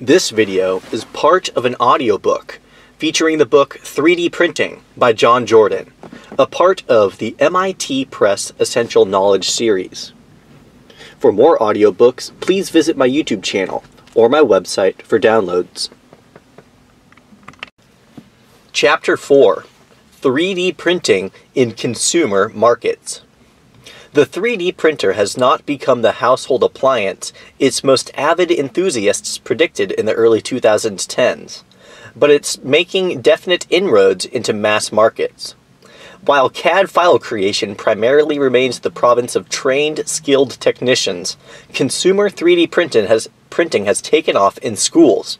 This video is part of an audiobook featuring the book 3D Printing by John Jordan, a part of the MIT Press Essential Knowledge series. For more audiobooks, please visit my YouTube channel or my website for downloads. Chapter 4 3D Printing in Consumer Markets. The 3D printer has not become the household appliance its most avid enthusiasts predicted in the early 2010s, but it's making definite inroads into mass markets. While CAD file creation primarily remains the province of trained, skilled technicians, consumer 3D printing has, printing has taken off in schools.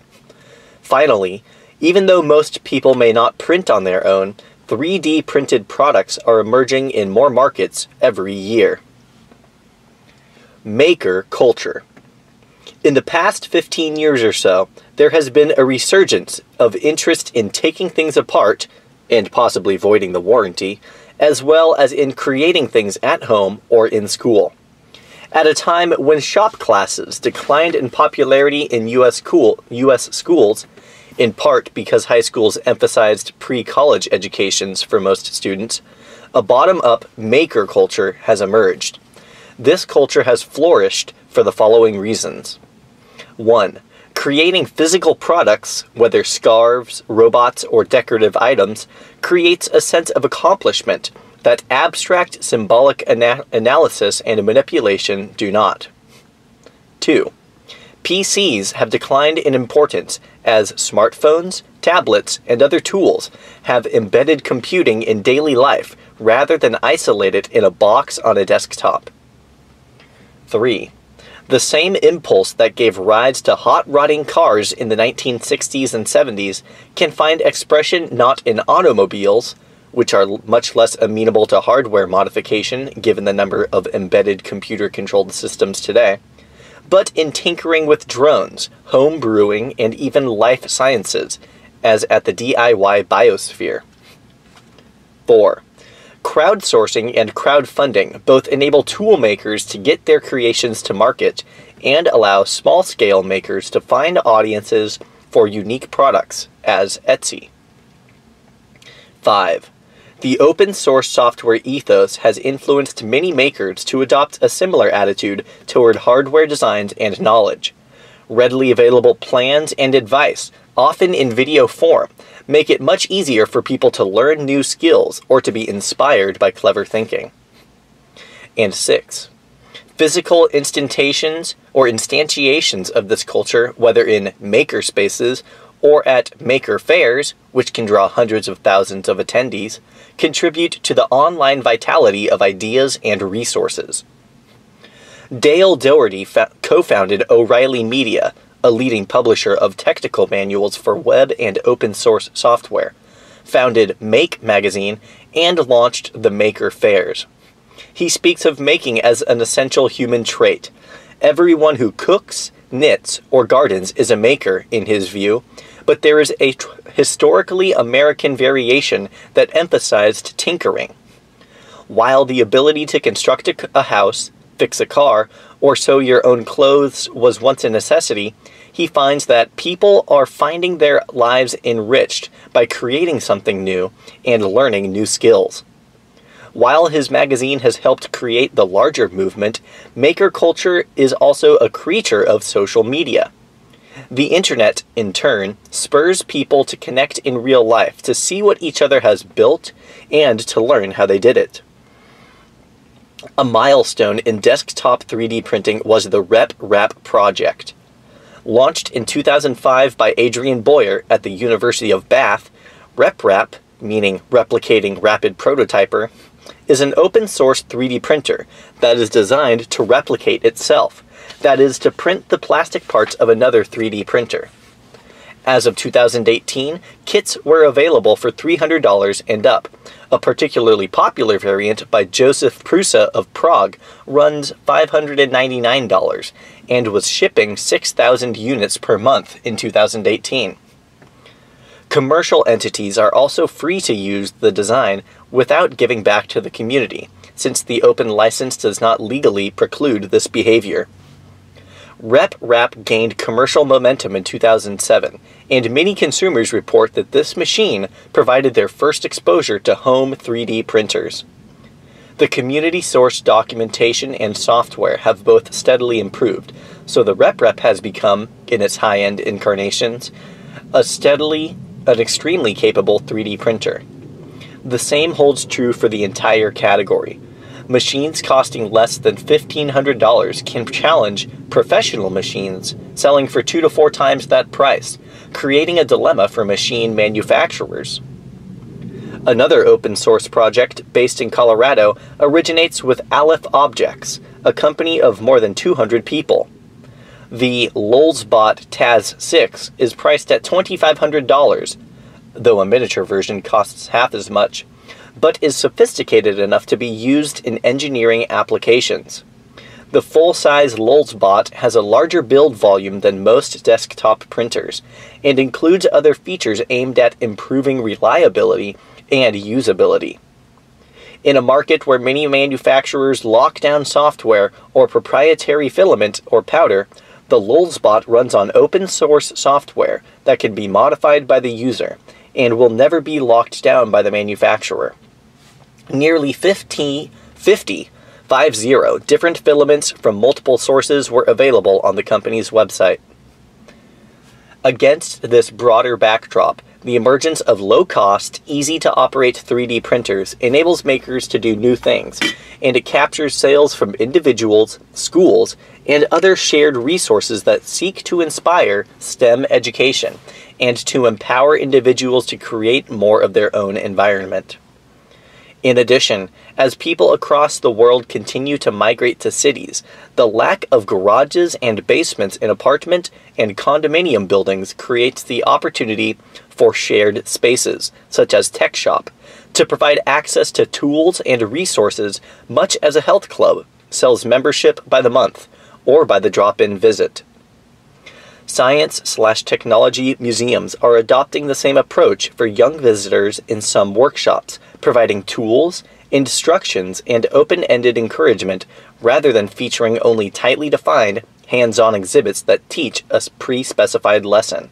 Finally, even though most people may not print on their own, 3D printed products are emerging in more markets every year. Maker culture. In the past 15 years or so, there has been a resurgence of interest in taking things apart, and possibly voiding the warranty, as well as in creating things at home or in school. At a time when shop classes declined in popularity in US, cool, US schools, in part because high schools emphasized pre college educations for most students, a bottom up maker culture has emerged. This culture has flourished for the following reasons 1. Creating physical products, whether scarves, robots, or decorative items, creates a sense of accomplishment that abstract symbolic ana- analysis and manipulation do not. 2. PCs have declined in importance as smartphones, tablets, and other tools have embedded computing in daily life rather than isolate it in a box on a desktop. 3. The same impulse that gave rise to hot rodding cars in the 1960s and 70s can find expression not in automobiles, which are much less amenable to hardware modification given the number of embedded computer controlled systems today but in tinkering with drones, home brewing, and even life sciences, as at the DIY biosphere. 4. Crowdsourcing and crowdfunding both enable tool makers to get their creations to market and allow small scale makers to find audiences for unique products, as Etsy. 5. The open source software ethos has influenced many makers to adopt a similar attitude toward hardware designs and knowledge. Readily available plans and advice, often in video form, make it much easier for people to learn new skills or to be inspired by clever thinking. And 6. Physical instantations or instantiations of this culture, whether in maker spaces or at maker fairs, which can draw hundreds of thousands of attendees, contribute to the online vitality of ideas and resources. Dale Dougherty fa- co founded O'Reilly Media, a leading publisher of technical manuals for web and open source software, founded Make Magazine, and launched the Maker Fairs. He speaks of making as an essential human trait. Everyone who cooks, knits, or gardens is a maker, in his view, but there is a historically American variation that emphasized tinkering. While the ability to construct a, house, fix a car, or sew your own clothes was once a necessity, he finds that people are finding their lives enriched by creating something new and learning new skills. While his magazine has helped create the larger movement, maker culture is also a creature of social media. The internet, in turn, spurs people to connect in real life, to see what each other has built, and to learn how they did it. A milestone in desktop 3D printing was the Rep RepRap project. Launched in 2005 by Adrian Bowyer at the University of Bath, RepRap, meaning replicating rapid prototyper, is an open source 3D printer that is designed to replicate itself that is, to print the plastic parts of another 3D printer. As of 2018, kits were available for $300 and up. A particularly popular variant by Josef Prusa of Prague runs $599 and was shipping 6,000 units per month in 2018. Commercial entities are also free to use the design without giving back to the community, since the open license does not legally preclude this behavior. RepRap gained commercial momentum in 2007, and many consumers report that this machine provided their first exposure to home 3D printers. The community source documentation and software have both steadily improved, so the RepRap has become, in its high end incarnations, a steadily, an extremely capable 3D printer. The same holds true for the entire category. Machines costing less than $1,500 can challenge professional machines selling for two to four times that price, creating a dilemma for machine manufacturers. Another open source project based in Colorado originates with Aleph Objects, a company of more than 200 people. The Lulzbot Taz 6 is priced at $2,500, though a miniature version costs half as much, but is sophisticated enough to be used in engineering applications. The full-size Lulzbot has a larger build volume than most desktop printers, and includes other features aimed at improving reliability and usability. In a market where many manufacturers lock down software or proprietary filament or powder, the Lulzbot runs on open source software that can be modified by the user and will never be locked down by the manufacturer. Nearly 50, 50, 50 different filaments from multiple sources were available on the company's website. Against this broader backdrop, the emergence of low cost, easy to operate 3D printers enables makers to do new things, and it captures sales from individuals, schools, and other shared resources that seek to inspire STEM education and to empower individuals to create more of their own environment. In addition, as people across the world continue to migrate to cities, the lack of garages and basements in apartment and condominium buildings creates the opportunity for shared spaces, such as Tech Shop, to provide access to tools and resources much as a health club sells membership by the month or by the drop-in visit. Science slash technology museums are adopting the same approach for young visitors in some workshops, providing tools, instructions, and open ended encouragement rather than featuring only tightly defined, hands on exhibits that teach a pre specified lesson.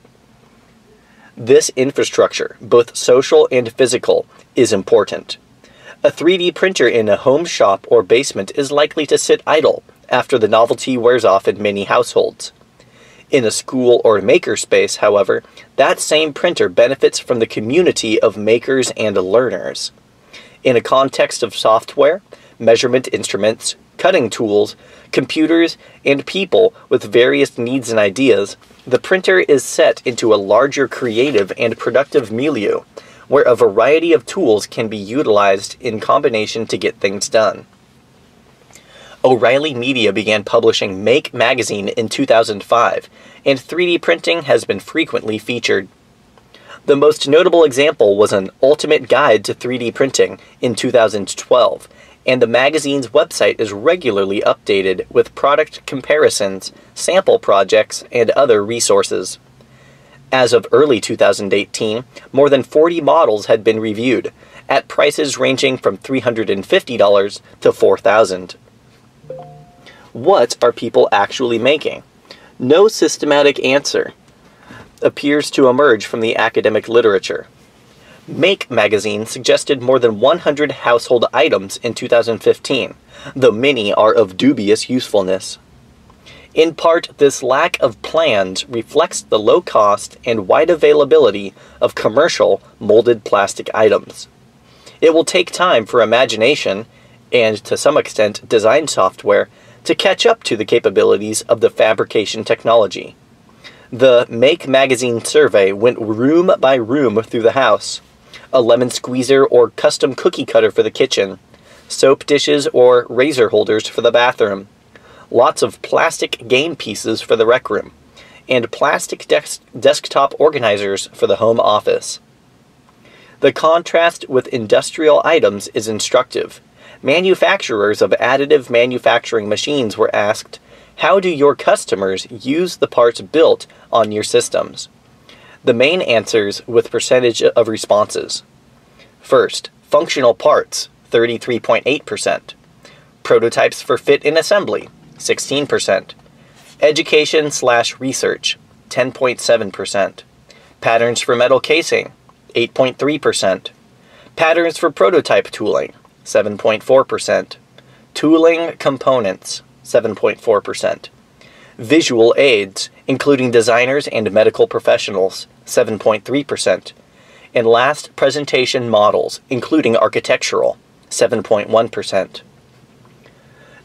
This infrastructure, both social and physical, is important. A 3D printer in a home shop or basement is likely to sit idle after the novelty wears off in many households. In a school or makerspace, however, that same printer benefits from the community of makers and learners. In a context of software, measurement instruments, cutting tools, computers, and people with various needs and ideas, the printer is set into a larger creative and productive milieu, where a variety of tools can be utilized in combination to get things done. O'Reilly Media began publishing Make magazine in 2005, and 3D printing has been frequently featured. The most notable example was an Ultimate Guide to 3D Printing in 2012, and the magazine's website is regularly updated with product comparisons, sample projects, and other resources. As of early 2018, more than 40 models had been reviewed, at prices ranging from $350 to $4,000 what are people actually making? No systematic answer appears to emerge from the academic literature. Make magazine suggested more than 100 household items in 2015, though many are of dubious usefulness. In part, this lack of plans reflects the low cost and wide availability of commercial molded plastic items. It will take time for imagination, and to some extent design software, to catch up to the capabilities of the fabrication technology. The Make Magazine survey went room by room through the house. A lemon squeezer or custom cookie cutter for the kitchen, soap dishes or razor holders for the bathroom, lots of plastic game pieces for the rec room, and plastic des desktop organizers for the home office. The contrast with industrial items is instructive manufacturers of additive manufacturing machines were asked, how do your customers use the parts built on your systems? The main answers with percentage of responses. First, functional parts, 33.8%. Prototypes for fit in assembly, 16%. Education slash research, 10.7%. Patterns for metal casing, 8.3%. Patterns for prototype tooling, 7.4%. Tooling components, 7.4%. Visual aids, including designers and medical professionals, 7.3%. And last, presentation models, including architectural, 7.1%.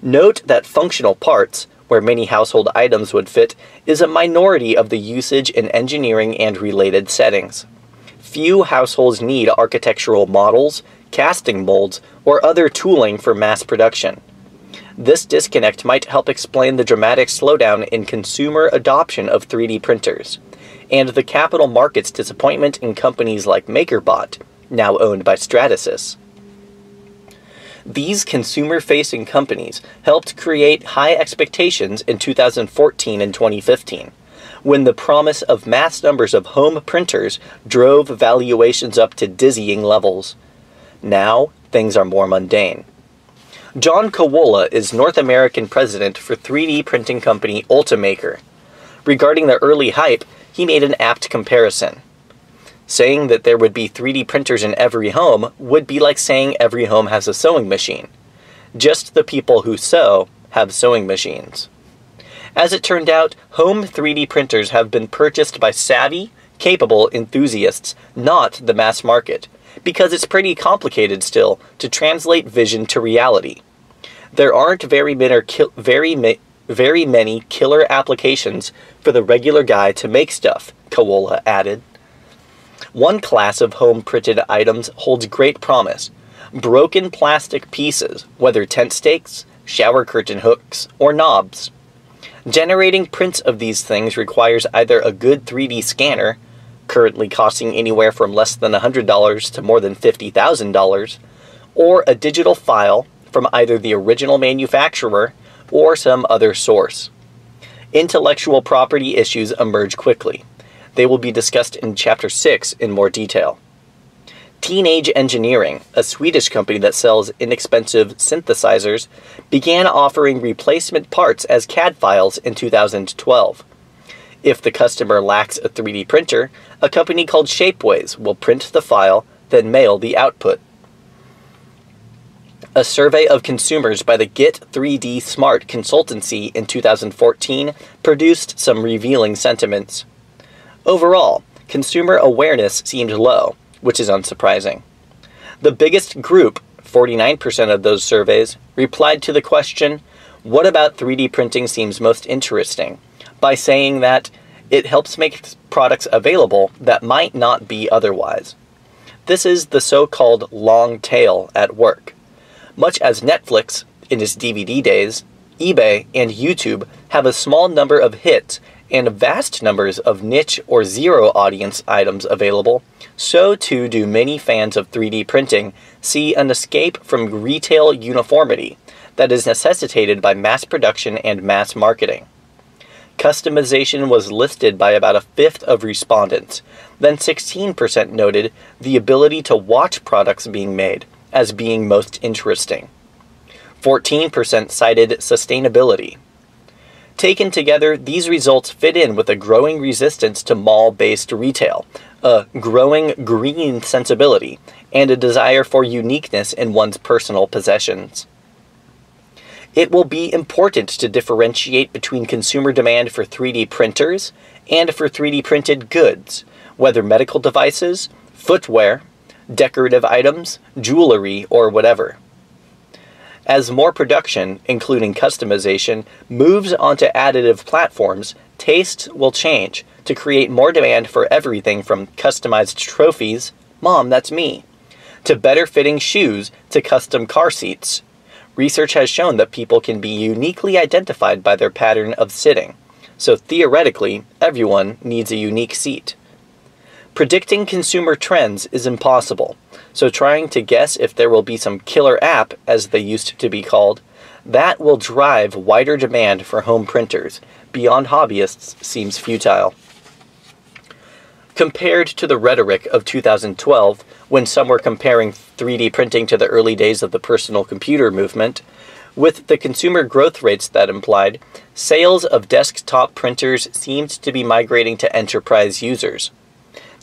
Note that functional parts, where many household items would fit, is a minority of the usage in engineering and related settings. Few households need architectural models, casting molds, or other tooling for mass production. This disconnect might help explain the dramatic slowdown in consumer adoption of 3D printers, and the capital market's disappointment in companies like MakerBot, now owned by Stratasys. These consumer facing companies helped create high expectations in 2014 and 2015, when the promise of mass numbers of home printers drove valuations up to dizzying levels. Now, things are more mundane. John Kawola is North American president for 3D printing company Ultimaker. Regarding the early hype, he made an apt comparison. Saying that there would be 3D printers in every home would be like saying every home has a sewing machine. Just the people who sew have sewing machines. As it turned out, home 3D printers have been purchased by savvy, capable enthusiasts, not the mass market, because it's pretty complicated still to translate vision to reality. There aren't very many, very, very many killer applications for the regular guy to make stuff, Kawola added. One class of home printed items holds great promise broken plastic pieces, whether tent stakes, shower curtain hooks, or knobs. Generating prints of these things requires either a good 3D scanner, currently costing anywhere from less than $100 to more than $50,000, or a digital file from either the original manufacturer or some other source. Intellectual property issues emerge quickly. They will be discussed in Chapter 6 in more detail. Teenage Engineering, a Swedish company that sells inexpensive synthesizers, began offering replacement parts as CAD files in 2012. If the customer lacks a 3D printer, a company called Shapeways will print the file, then mail the output. A survey of consumers by the Get 3D Smart consultancy in 2014 produced some revealing sentiments. Overall, consumer awareness seemed low, which is unsurprising. The biggest group, 49% of those surveys, replied to the question, What about 3D printing seems most interesting? By saying that it helps make products available that might not be otherwise. This is the so called long tail at work. Much as Netflix, in its DVD days, eBay, and YouTube have a small number of hits and vast numbers of niche or zero audience items available, so too do many fans of 3D printing see an escape from retail uniformity that is necessitated by mass production and mass marketing. Customization was listed by about a fifth of respondents. Then 16% noted the ability to watch products being made as being most interesting. 14% cited sustainability. Taken together, these results fit in with a growing resistance to mall based retail, a growing green sensibility, and a desire for uniqueness in one's personal possessions. It will be important to differentiate between consumer demand for 3D printers and for 3D printed goods, whether medical devices, footwear, decorative items, jewelry, or whatever. As more production, including customization, moves onto additive platforms, tastes will change to create more demand for everything from customized trophies, Mom, that's me, to better fitting shoes to custom car seats research has shown that people can be uniquely identified by their pattern of sitting, so theoretically, everyone needs a unique seat. Predicting consumer trends is impossible, so trying to guess if there will be some killer app, as they used to be called, that will drive wider demand for home printers beyond hobbyists seems futile. Compared to the rhetoric of 2012, when some were comparing 3D printing to the early days of the personal computer movement, With the consumer growth rates that implied, sales of desktop printers seemed to be migrating to enterprise users.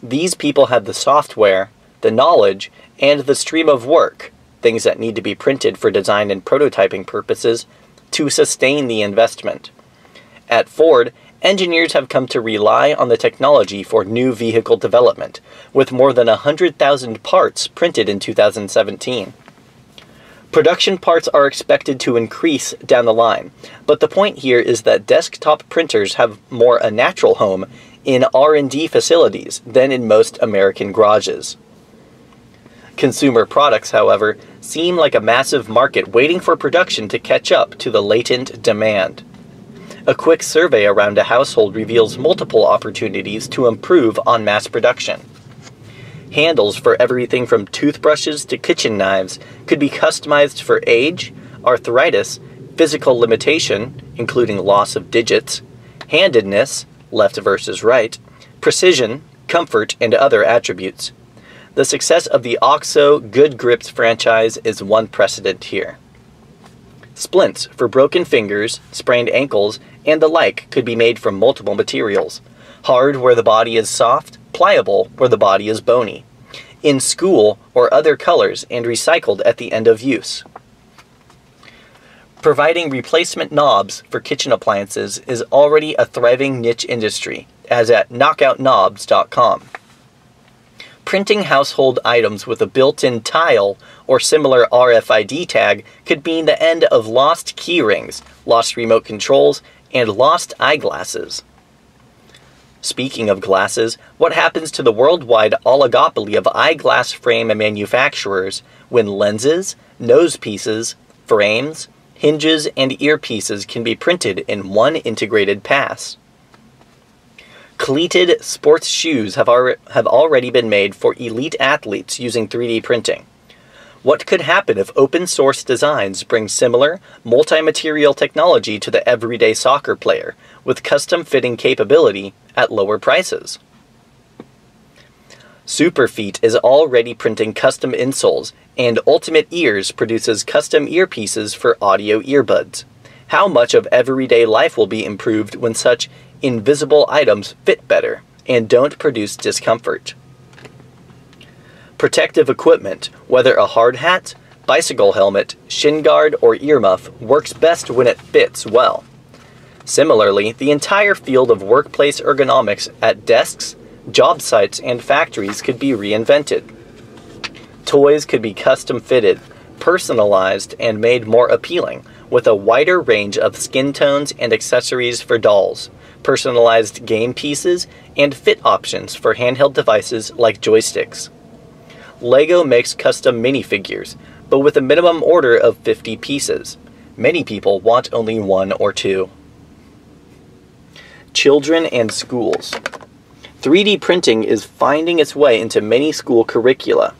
These people had the software, the knowledge, and the stream of work, things that need to be printed for design and prototyping purposes, to sustain the investment. At Ford, engineers have come to rely on the technology for new vehicle development, with more than 100,000 parts printed in 2017. Production parts are expected to increase down the line, but the point here is that desktop printers have more a natural home in R&D facilities than in most American garages. Consumer products, however, seem like a massive market waiting for production to catch up to the latent demand. A quick survey around a household reveals multiple opportunities to improve on mass production. Handles for everything from toothbrushes to kitchen knives could be customized for age, arthritis, physical limitation, including loss of digits, handedness, left versus right, precision, comfort, and other attributes. The success of the OXO Good Grips franchise is one precedent here. Splints for broken fingers, sprained ankles, and the like could be made from multiple materials. Hard where the body is soft, pliable where the body is bony, in school or other colors, and recycled at the end of use. Providing replacement knobs for kitchen appliances is already a thriving niche industry, as at knockoutknobs.com. Printing household items with a built-in tile or similar RFID tag could mean the end of lost keyrings, lost remote controls, and lost eyeglasses. Speaking of glasses, what happens to the worldwide oligopoly of eyeglass frame manufacturers when lenses, nose pieces, frames, hinges, and earpieces can be printed in one integrated pass? Cleated sports shoes have, have already been made for elite athletes using 3D printing. What could happen if open source designs bring similar, multi material technology to the everyday soccer player with custom fitting capability at lower prices? Superfeet is already printing custom insoles, and Ultimate Ears produces custom earpieces for audio earbuds. How much of everyday life will be improved when such invisible items fit better and don't produce discomfort? Protective equipment, whether a hard hat, bicycle helmet, shin guard, or earmuff, works best when it fits well. Similarly, the entire field of workplace ergonomics at desks, job sites, and factories could be reinvented. Toys could be custom fitted, personalized, and made more appealing, with a wider range of skin tones and accessories for dolls, personalized game pieces, and fit options for handheld devices like joysticks. LEGO makes custom minifigures, but with a minimum order of 50 pieces. Many people want only one or two. Children and schools. 3D printing is finding its way into many school curricula,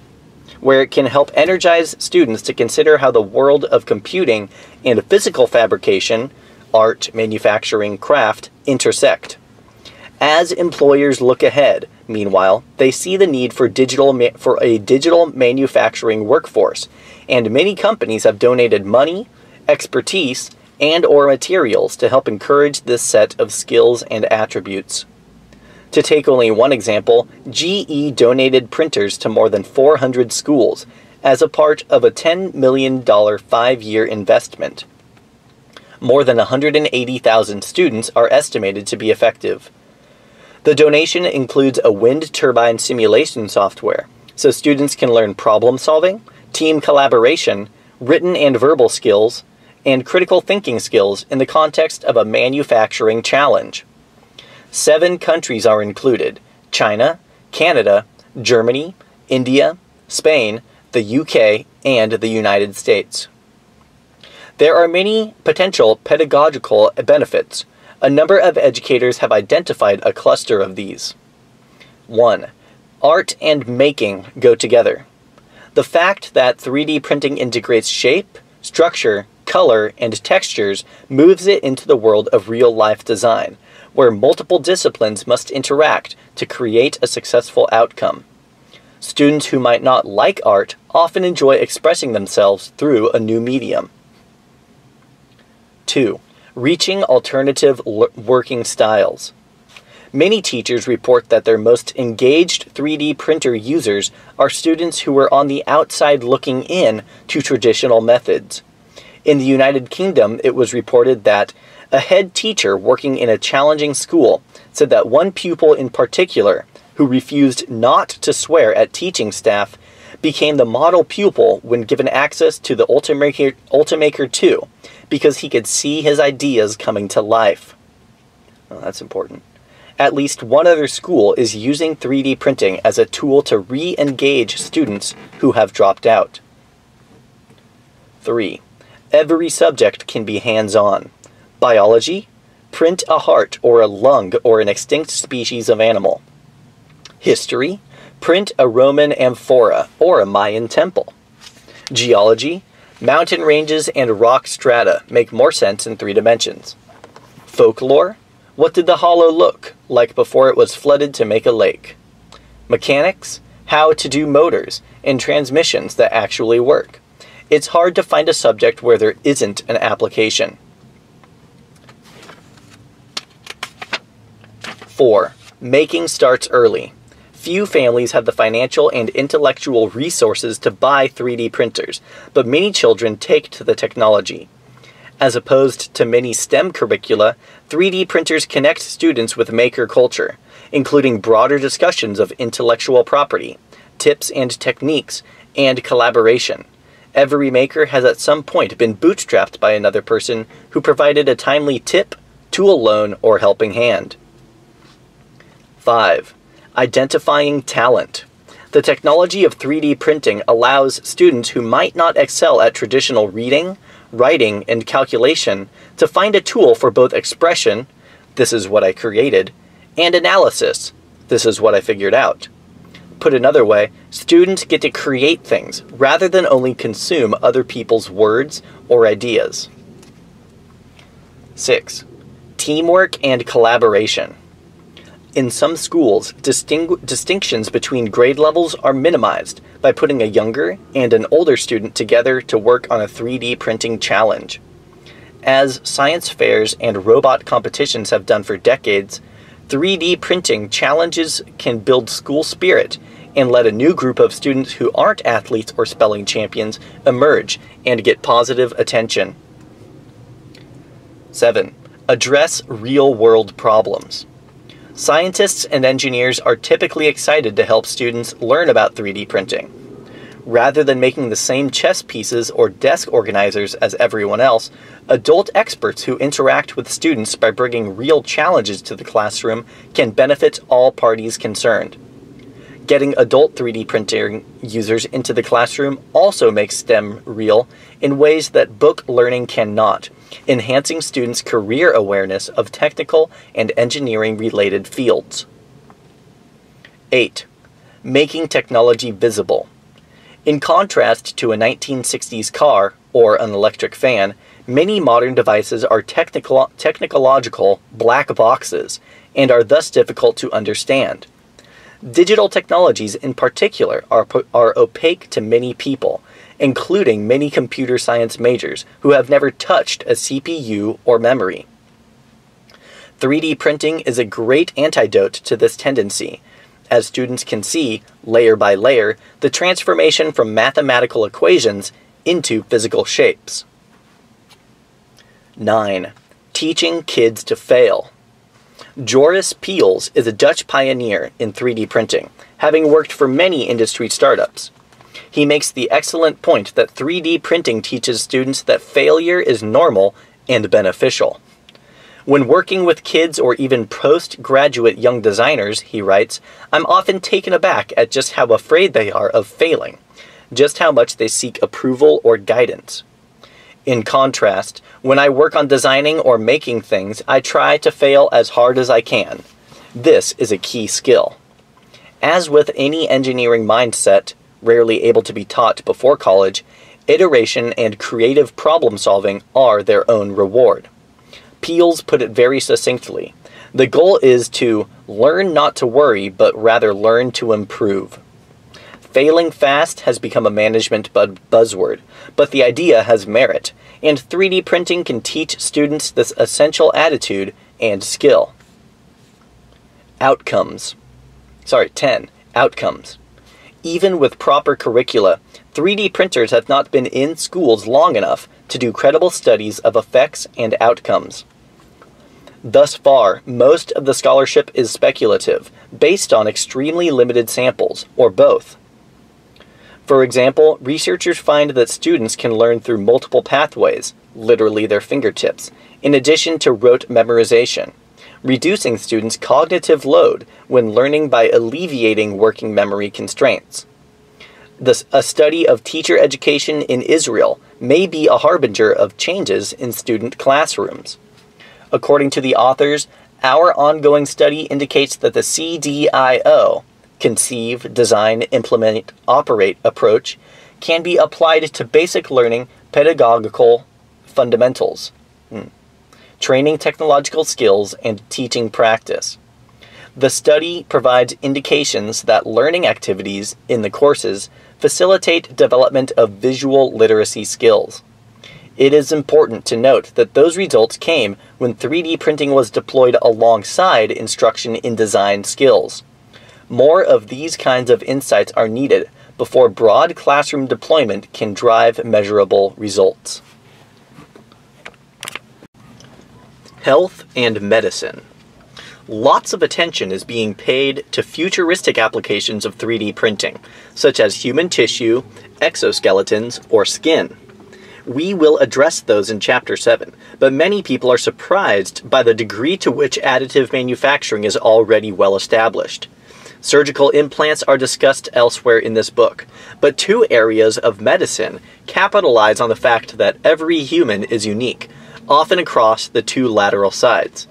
where it can help energize students to consider how the world of computing and physical fabrication, art, manufacturing, craft, intersect. As employers look ahead, meanwhile, they see the need for digital for a digital manufacturing workforce, and many companies have donated money, expertise, and or materials to help encourage this set of skills and attributes. To take only one example, GE donated printers to more than 400 schools as a part of a $10 million five year investment. More than 180,000 students are estimated to be effective. The donation includes a wind turbine simulation software, so students can learn problem solving, team collaboration, written and verbal skills, and critical thinking skills in the context of a manufacturing challenge. Seven countries are included China, Canada, Germany, India, Spain, the UK, and the United States. There are many potential pedagogical benefits a number of educators have identified a cluster of these. 1. Art and making go together. The fact that 3D printing integrates shape, structure, color, and textures moves it into the world of real life design, where multiple disciplines must interact to create a successful outcome. Students who might not like art often enjoy expressing themselves through a new medium. 2. Reaching alternative working styles. Many teachers report that their most engaged 3D printer users are students who were on the outside looking in to traditional methods. In the United Kingdom, it was reported that a head teacher working in a challenging school said that one pupil in particular, who refused not to swear at teaching staff, became the model pupil when given access to the Ultimaker, Ultimaker 2 because he could see his ideas coming to life. Well, that's important at least one other school is using 3D printing as a tool to re engage students who have dropped out. 3. Every subject can be hands on. Biology, print a heart or a lung or an extinct species of animal. History, print a Roman amphora or a Mayan temple. Geology, mountain ranges and rock strata make more sense in three dimensions. Folklore, what did the hollow look like before it was flooded to make a lake? Mechanics, how to do motors and transmissions that actually work. It's hard to find a subject where there isn't an application. 4. Making starts early. Few families have the financial and intellectual resources to buy 3D printers, but many children take to the technology. As opposed to many STEM curricula, 3D printers connect students with maker culture, including broader discussions of intellectual property, tips and techniques, and collaboration. Every maker has at some point been bootstrapped by another person who provided a timely tip, tool loan, or helping hand. 5. Identifying talent. The technology of 3D printing allows students who might not excel at traditional reading, writing, and calculation to find a tool for both expression, this is what I created, and analysis, this is what I figured out. Put another way, students get to create things rather than only consume other people's words or ideas. 6. Teamwork and collaboration. In some schools, distingu- distinctions between grade levels are minimized by putting a younger and an older student together to work on a 3D printing challenge. As science fairs and robot competitions have done for decades, 3D printing challenges can build school spirit and let a new group of students who aren't athletes or spelling champions emerge and get positive attention. 7. Address real world problems. Scientists and engineers are typically excited to help students learn about 3D printing. Rather than making the same chess pieces or desk organizers as everyone else, adult experts who interact with students by bringing real challenges to the classroom can benefit all parties concerned. Getting adult 3D printing users into the classroom also makes STEM real in ways that book learning cannot enhancing students' career awareness of technical and engineering related fields. 8. Making technology visible. In contrast to a 1960s car or an electric fan, many modern devices are technical, technological black boxes and are thus difficult to understand. Digital technologies, in particular, are, are opaque to many people, including many computer science majors who have never touched a CPU or memory. 3D printing is a great antidote to this tendency, as students can see, layer by layer, the transformation from mathematical equations into physical shapes. 9. Teaching kids to fail. Joris Peels is a Dutch pioneer in 3D printing, having worked for many industry startups. He makes the excellent point that 3D printing teaches students that failure is normal and beneficial. When working with kids or even postgraduate young designers, he writes, I'm often taken aback at just how afraid they are of failing, just how much they seek approval or guidance. In contrast, when I work on designing or making things, I try to fail as hard as I can. This is a key skill. As with any engineering mindset, rarely able to be taught before college, iteration and creative problem solving are their own reward. Peels put it very succinctly. The goal is to learn not to worry, but rather learn to improve. Failing fast has become a management buzzword, but the idea has merit, and 3D printing can teach students this essential attitude and skill. Outcomes. Sorry, 10. Outcomes. Even with proper curricula, 3D printers have not been in schools long enough to do credible studies of effects and outcomes. Thus far, most of the scholarship is speculative, based on extremely limited samples, or both. For example, researchers find that students can learn through multiple pathways, literally their fingertips, in addition to rote memorization, reducing students' cognitive load when learning by alleviating working memory constraints. A study of teacher education in Israel may be a harbinger of changes in student classrooms. According to the authors, our ongoing study indicates that the CDIO, conceive, design, implement, operate approach, can be applied to basic learning pedagogical fundamentals, hmm. Training technological skills, and teaching practice. The study provides indications that learning activities in the courses facilitate development of visual literacy skills. It is important to note that those results came when 3D printing was deployed alongside instruction in design skills. More of these kinds of insights are needed before broad classroom deployment can drive measurable results. Health and medicine. Lots of attention is being paid to futuristic applications of 3D printing, such as human tissue, exoskeletons, or skin. We will address those in Chapter 7, but many people are surprised by the degree to which additive manufacturing is already well established. Surgical implants are discussed elsewhere in this book, but two areas of medicine capitalize on the fact that every human is unique, often across the two lateral sides.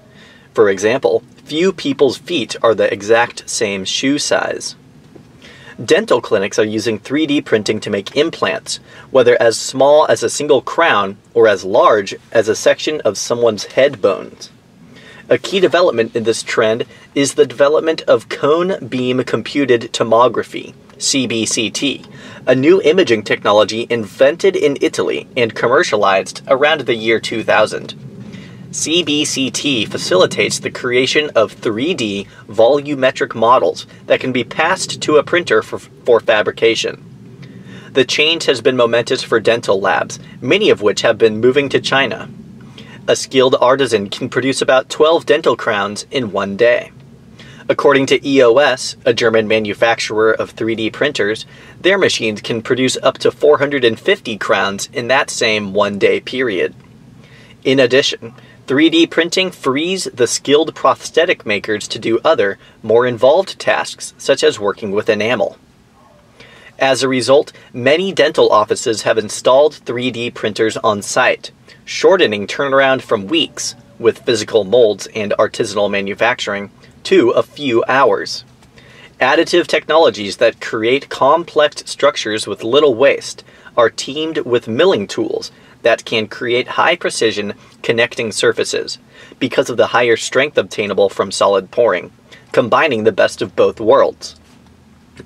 For example, few people's feet are the exact same shoe size. Dental clinics are using 3D printing to make implants, whether as small as a single crown or as large as a section of someone's head bones. A key development in this trend is the development of cone beam computed tomography, CBCT, a new imaging technology invented in Italy and commercialized around the year 2000. CBCT facilitates the creation of 3D volumetric models that can be passed to a printer for, for fabrication. The change has been momentous for dental labs, many of which have been moving to China. A skilled artisan can produce about 12 dental crowns in one day. According to EOS, a German manufacturer of 3D printers, their machines can produce up to 450 crowns in that same one day period. In addition, 3D printing frees the skilled prosthetic makers to do other, more involved tasks, such as working with enamel. As a result, many dental offices have installed 3D printers on site, shortening turnaround from weeks, with physical molds and artisanal manufacturing, to a few hours. Additive technologies that create complex structures with little waste are teamed with milling tools that can create high precision connecting surfaces because of the higher strength obtainable from solid pouring, combining the best of both worlds.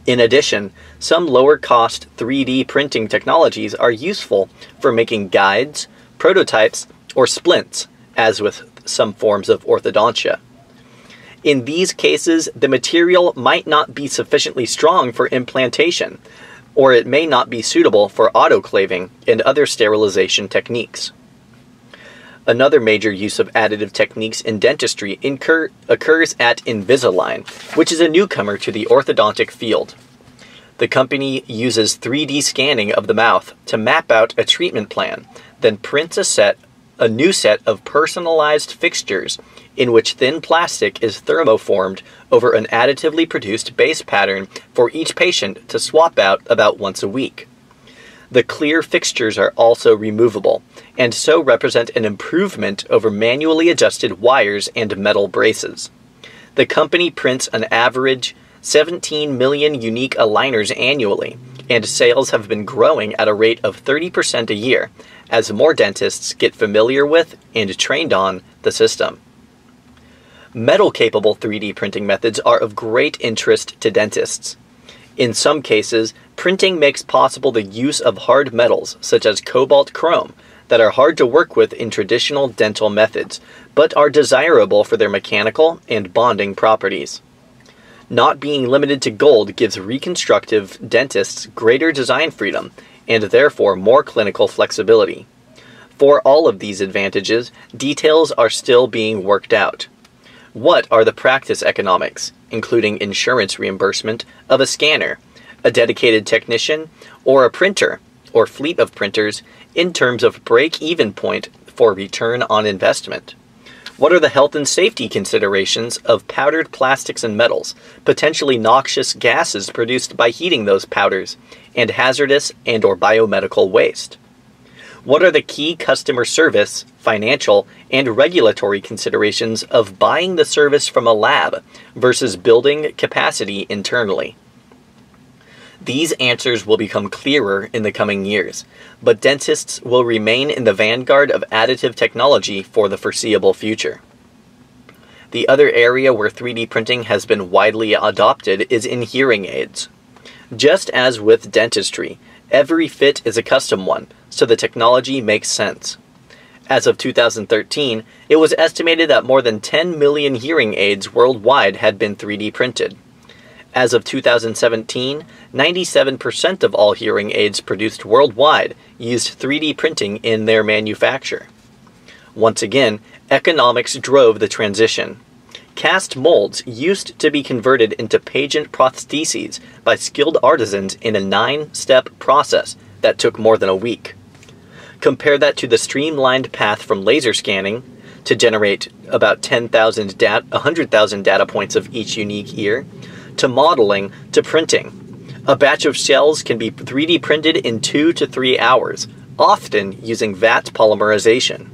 In addition, some lower cost 3D printing technologies are useful for making guides, prototypes, or splints, as with some forms of orthodontia. In these cases, the material might not be sufficiently strong for implantation, or it may not be suitable for autoclaving and other sterilization techniques. Another major use of additive techniques in dentistry incur, occurs at Invisalign, which is a newcomer to the orthodontic field. The company uses 3D scanning of the mouth to map out a treatment plan, then prints a set a new set of personalized fixtures in which thin plastic is thermoformed over an additively produced base pattern for each patient to swap out about once a week. The clear fixtures are also removable, and so represent an improvement over manually adjusted wires and metal braces. The company prints an average 17 million unique aligners annually, and sales have been growing at a rate of 30% a year, as more dentists get familiar with and trained on the system. Metal capable 3D printing methods are of great interest to dentists. In some cases, printing makes possible the use of hard metals, such as cobalt chrome, that are hard to work with in traditional dental methods, but are desirable for their mechanical and bonding properties. Not being limited to gold gives reconstructive dentists greater design freedom and therefore more clinical flexibility. For all of these advantages, details are still being worked out. What are the practice economics, including insurance reimbursement, of a scanner, a dedicated technician, or a printer, or fleet of printers, in terms of break even point for return on investment? What are the health and safety considerations of powdered plastics and metals, potentially noxious gases produced by heating those powders, and hazardous and or biomedical waste? What are the key customer service, financial, and regulatory considerations of buying the service from a lab versus building capacity internally? These answers will become clearer in the coming years, but dentists will remain in the vanguard of additive technology for the foreseeable future. The other area where 3D printing has been widely adopted is in hearing aids. Just as with dentistry, every fit is a custom one, so the technology makes sense. As of 2013, it was estimated that more than 10 million hearing aids worldwide had been 3D printed. As of 2017, 97% of all hearing aids produced worldwide used 3D printing in their manufacture. Once again, economics drove the transition. Cast molds used to be converted into pageant prostheses by skilled artisans in a nine step process that took more than a week. Compare that to the streamlined path from laser scanning to generate about 10,000 100,000 data points of each unique ear to modeling to printing. A batch of shells can be 3D printed in 2 to 3 hours, often using vat polymerization.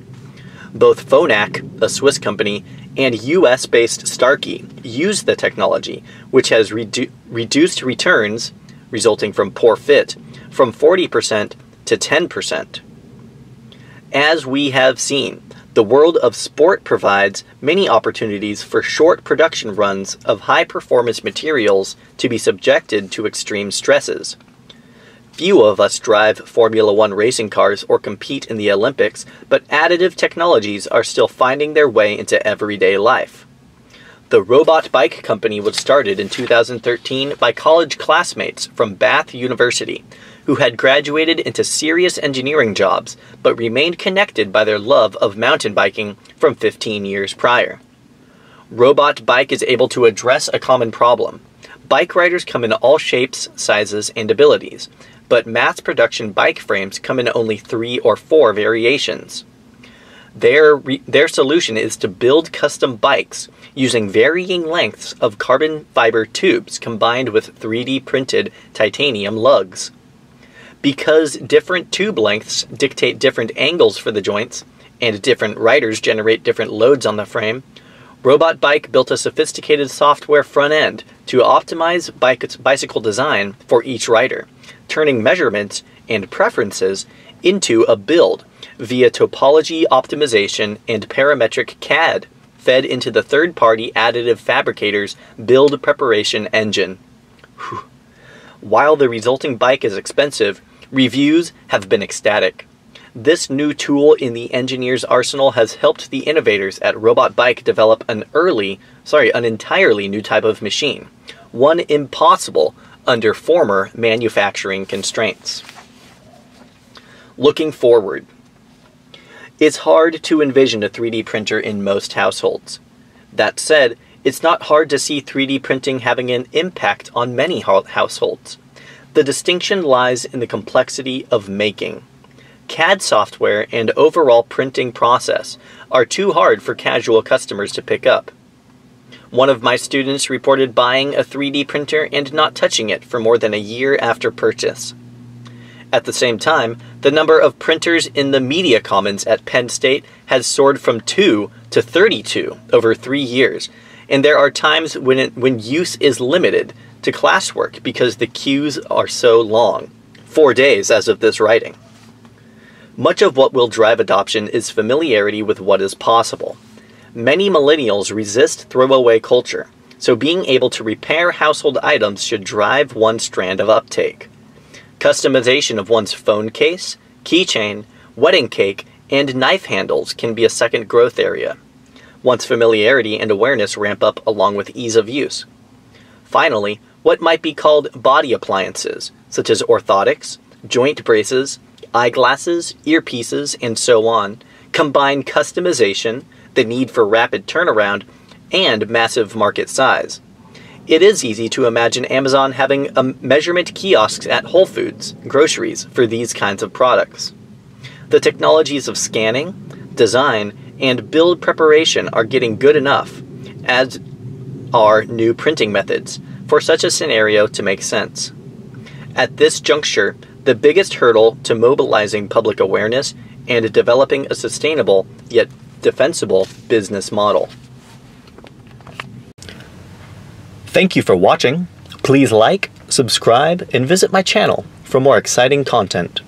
Both Phonak, a Swiss company, and US based Starkey use the technology, which has redu- reduced returns resulting from poor fit from 40% to 10%. As we have seen, the world of sport provides many opportunities for short production runs of high performance materials to be subjected to extreme stresses. Few of us drive Formula One racing cars or compete in the Olympics, but additive technologies are still finding their way into everyday life. The Robot Bike Company was started in 2013 by college classmates from Bath University who had graduated into serious engineering jobs but remained connected by their love of mountain biking from 15 years prior. Robot Bike is able to address a common problem. Bike riders come in all shapes, sizes, and abilities, but mass production bike frames come in only three or four variations. Their, their solution is to build custom bikes using varying lengths of carbon fiber tubes combined with 3D printed titanium lugs. Because different tube lengths dictate different angles for the joints, and different riders generate different loads on the frame, Robot Bike built a sophisticated software front end to optimize bicycle design for each rider, turning measurements and preferences into a build via topology optimization and parametric CAD fed into the third party additive fabricator's build preparation engine. Whew. While the resulting bike is expensive, reviews have been ecstatic. This new tool in the engineer's arsenal has helped the innovators at Robot Bike develop an early, sorry, an entirely new type of machine, one impossible under former manufacturing constraints. Looking forward, it's hard to envision a 3D printer in most households. That said, it's not hard to see 3D printing having an impact on many households. The distinction lies in the complexity of making. CAD software and overall printing process are too hard for casual customers to pick up. One of my students reported buying a 3D printer and not touching it for more than a year after purchase. At the same time, the number of printers in the media commons at Penn State has soared from 2 to 32 over 3 years, and there are times when it, when use is limited to classwork because the queues are so long. Four days as of this writing. Much of what will drive adoption is familiarity with what is possible. Many millennials resist throwaway culture, so being able to repair household items should drive one strand of uptake. Customization of one's phone case, keychain, wedding cake, and knife handles can be a second growth area, once familiarity and awareness ramp up along with ease of use. Finally, what might be called body appliances, such as orthotics, joint braces, eyeglasses, earpieces, and so on, combine customization, the need for rapid turnaround, and massive market size. It is easy to imagine Amazon having a measurement kiosks at Whole Foods, groceries, for these kinds of products. The technologies of scanning, design, and build preparation are getting good enough, as are new printing methods, for such a scenario to make sense. At this juncture, the biggest hurdle to mobilizing public awareness and developing a sustainable yet defensible business model. Thank you for watching. Please like, subscribe, and visit my channel for more exciting content.